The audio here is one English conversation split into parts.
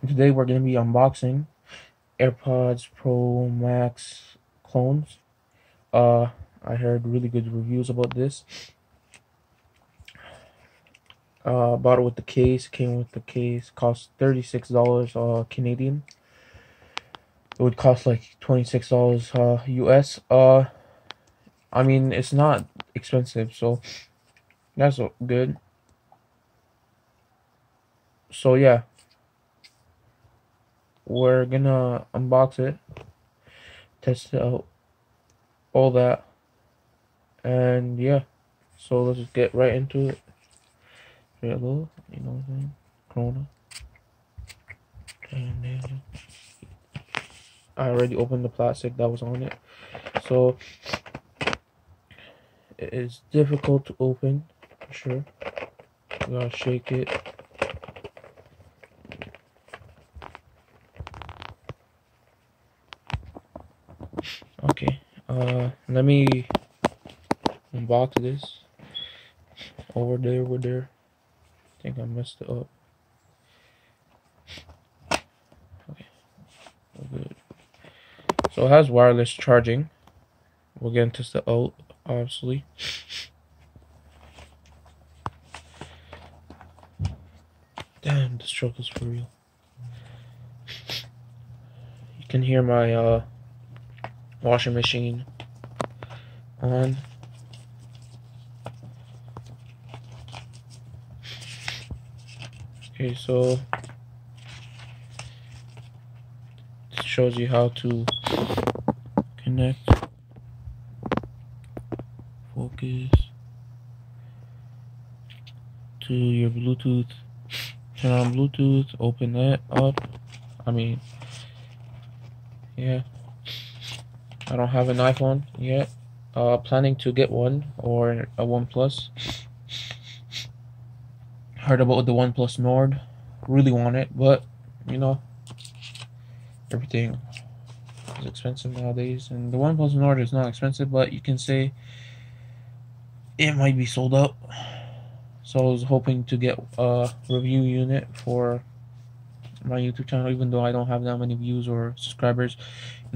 And today we're going to be unboxing AirPods Pro Max clones. Uh, I heard really good reviews about this. Uh, bought it with the case. Came with the case. Cost thirty six dollars uh Canadian. It would cost like twenty six dollars uh US. Uh, I mean it's not expensive, so that's good. So yeah, we're gonna unbox it, test it out, all that, and yeah. So let's just get right into it. Hello, you know what I'm saying? Corona. And I already opened the plastic that was on it. So it is difficult to open for sure. You gotta shake it. Okay, uh, let me unbox this. Over there, over there I think I messed it up. Okay, good. So it has wireless charging. We'll get into the out, obviously. Damn, the struggle's for real. You can hear my uh, washing machine on. Okay, so this shows you how to connect, focus to your Bluetooth. Turn on Bluetooth, open that up. I mean, yeah. I don't have an iPhone yet. Uh, planning to get one or a OnePlus. Heard about the OnePlus Nord. Really want it, but you know, everything is expensive nowadays. And the OnePlus Nord is not expensive, but you can say it might be sold out. So I was hoping to get a review unit for my YouTube channel, even though I don't have that many views or subscribers.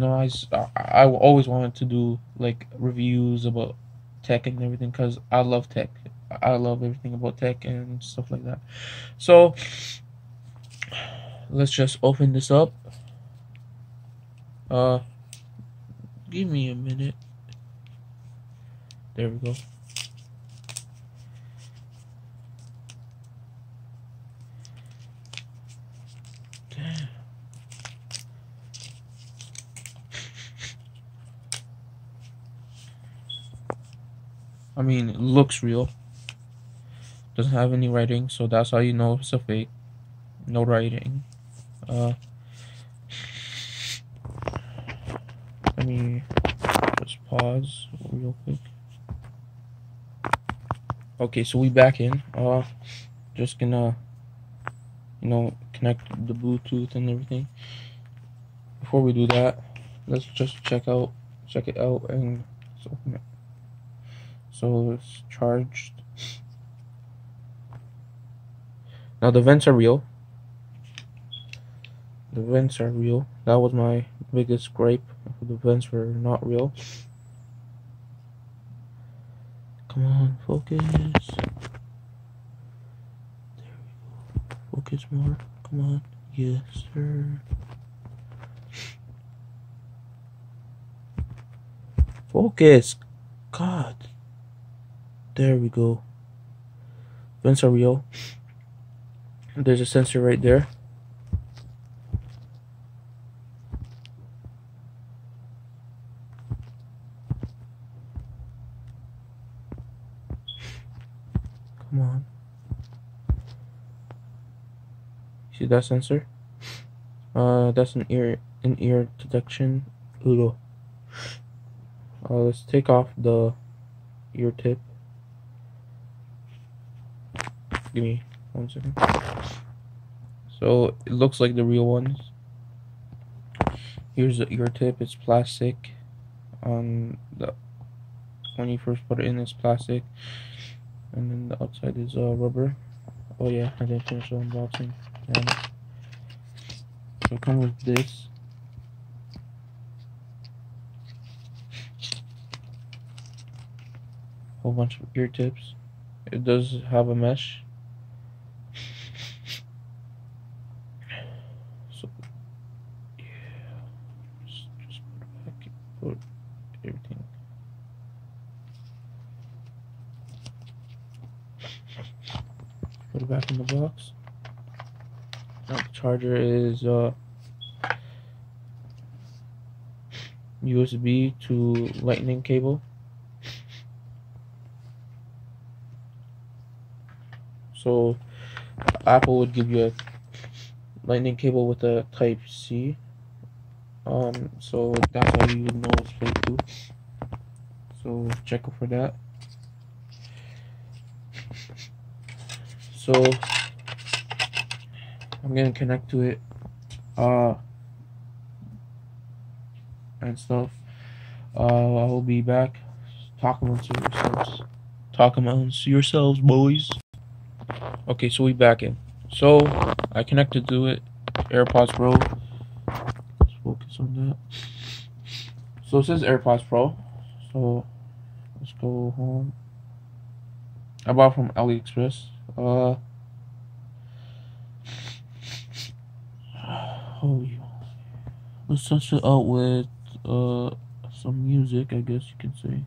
You know, I, I always wanted to do like reviews about tech and everything because I love tech. I love everything about tech and stuff like that. So let's just open this up. Uh, give me a minute. There we go. Damn. I mean, it looks real. Doesn't have any writing so that's how you know it's a fake. No writing. Uh let me just pause real quick. Okay so we back in. Uh just gonna you know connect the bluetooth and everything. Before we do that let's just check out check it out and let's open it so it's charged Now the vents are real. The vents are real. That was my biggest gripe. The vents were not real. Come on, focus. There we go. Focus more. Come on. Yes, sir. Focus. God. There we go. Vents are real. There's a sensor right there. Come on. See that sensor? Uh, that's an ear an ear detection. Udo. Uh, let's take off the ear tip. Give me one second. So it looks like the real ones. Here's your tip. It's plastic. On the when you first put it in, it's plastic, and then the outside is uh, rubber. Oh yeah, I didn't finish the unboxing. So come with this. Whole bunch of ear tips. It does have a mesh. So yeah, just, just put it back. Put everything. Put it back in the box. Now the charger is uh, USB to lightning cable. So Apple would give you a lightning cable with a type C. Um, so that's how you would know it's. So check for that. So I'm gonna connect to it uh and stuff. Uh I will be back. Talk amongst yourselves. Talk amongst yourselves, boys. Okay, so we back in. So I connected to it, AirPods Pro. Let's focus on that. So it says AirPods Pro. So let's go home. I bought from AliExpress. Uh oh. Let's test it out with uh some music, I guess you can say.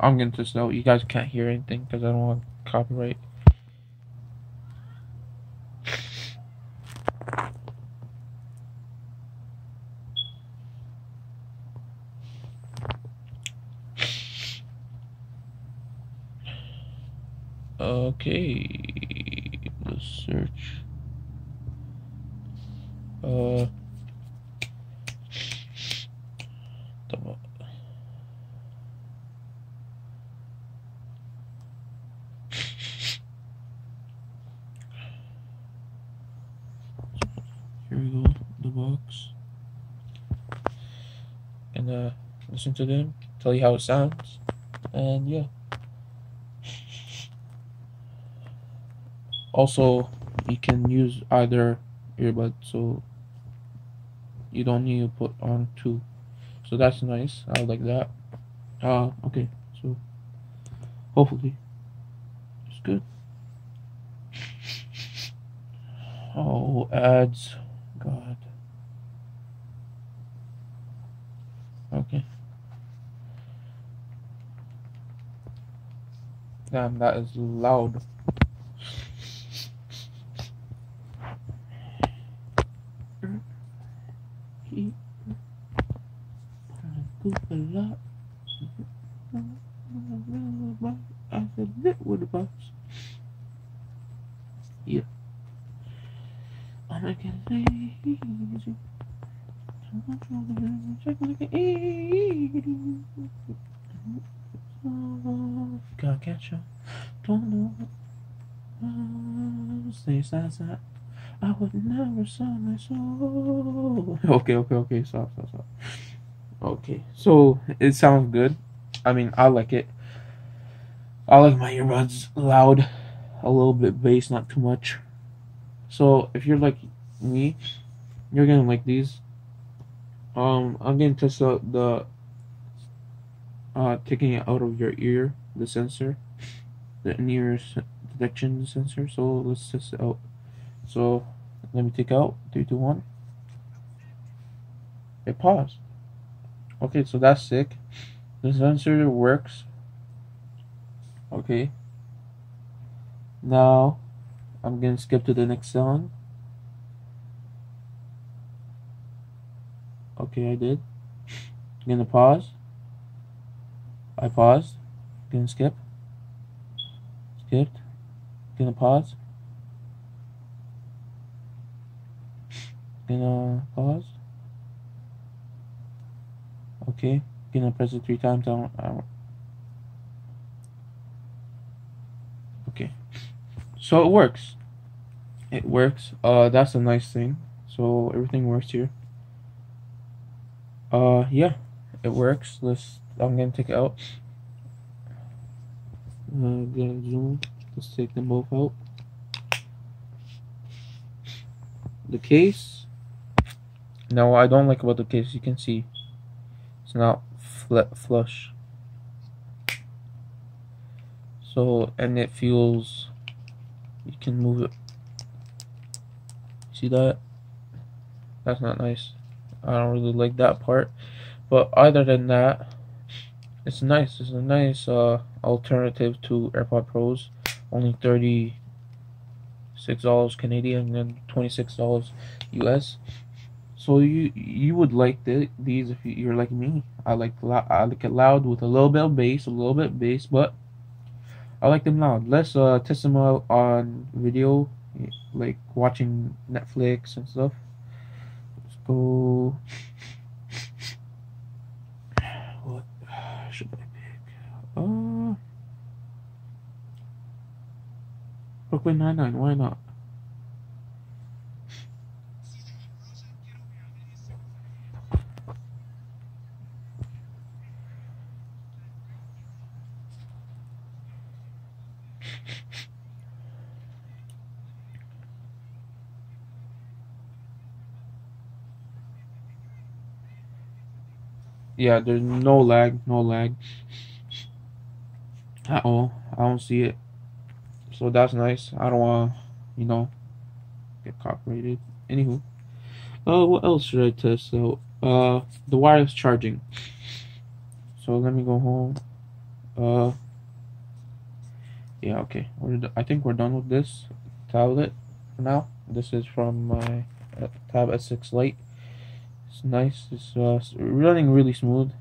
I'm gonna test it out. You guys can't hear anything because I don't want copyright. Okay, let's search. Uh. Here we go, the box. And uh, listen to them, tell you how it sounds, and yeah. Also, you can use either earbud, so you don't need to put on two. So that's nice. I like that. Uh, okay. So hopefully it's good. Oh, ads. God. Okay. Damn, that is loud. He poop a lot. I said that with the box. Yeah. I'm like lazy. Gotta catch up. Don't know. Stay side side. I would never sell my soul. Okay, okay, okay. Stop, stop, stop. Okay, so it sounds good. I mean, I like it. I like my earbuds loud, a little bit bass, not too much. So if you're like me, you're gonna like these. Um, I'm gonna test out the uh taking it out of your ear, the sensor, the near detection sensor. So let's test it out. So let me take out three, two, one. It paused. Okay, so that's sick. The sensor works. Okay. Now I'm gonna skip to the next song. Okay, I did. I'm gonna pause. I paused. Gonna skip. Skipped. Gonna pause. Gonna pause. Okay, gonna press it three times. I I Okay, so it works. It works. Uh, that's a nice thing. So everything works here. Uh, yeah, it works. Let's. I'm gonna take it out. Uh, zoom. Let's take them both out. The case Now, what I don't like about the case, you can see it's not flat flush. So, and it feels, you can move it. See that? That's not nice. I don't really like that part. But other than that, it's nice. It's a nice uh, alternative to AirPod Pros. Only thirty six dollars Canadian and twenty six dollars US. So you you would like the, these if you, are like me. I like I like it loud with a little bit of bass, a little bit of bass, but I like them loud. Let's uh, test them out on video, like watching Netflix and stuff. Let's go. What should I pick? Uh, Brooklyn Nine Nine. Why not? Yeah, there's no lag, no lag at all. I don't see it. So that's nice. I don't want you know, get copyrighted. Anywho. Uh, what else should I test? So, uh, the wireless charging. So let me go home. Uh, yeah, okay. We're I think we're done with this tablet for now. This is from my uh, Tab S6 Lite. It's nice. It's uh, running really smooth.